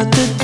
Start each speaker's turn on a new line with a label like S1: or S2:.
S1: about the